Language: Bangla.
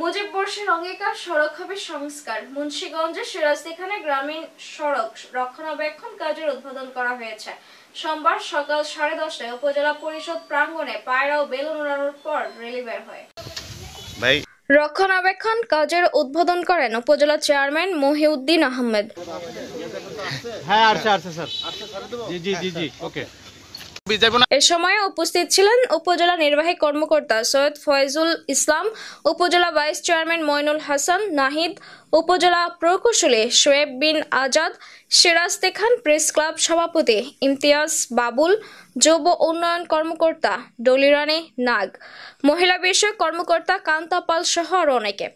মুজিব বর্ষের অঙ্গীকার সড়ক হবে সংস্কার। মুন্সিগঞ্জের সিরাজদিখানে গ্রামীণ সড়ক রক্ষণাবেক্ষণ কাজের উদ্বোধন করা হয়েছে। সোমবার সকাল সাড়ে দশটায় উপজেলা পরিষদ প্রাঙ্গণে পায়রা ও বেলুন উড়ানোর পর রেলি বের হয়। ভাই। রক্ষণাবেক্ষণ কাজের উদ্বোধন করেন উপজেলা চেয়ারম্যান মহিউদ্দিন আহমেদ। হ্যাঁ আসছে আসছে স্যার। জি জি জি জি ওকে। এ সময় উপস্থিত ছিলেন উপজেলা নির্বাহী কর্মকর্তা সৈয়দ ফয়জুল ইসলাম, উপজেলা ভাইস চেয়ারম্যান মইনুল হাসান নাহিদ, উপজেলা প্রকৌশলী শোয়েব বিন আজাদ সিরাজতে খান প্রেস ক্লাব সভাপতি ইমতিয়াজ বাবুল, যুব উন্নয়ন কর্মকর্তা ডলিরানী নাগ, মহিলা বিষয়ক কর্মকর্তা কান্তা পাল সহ আরও অনেকে।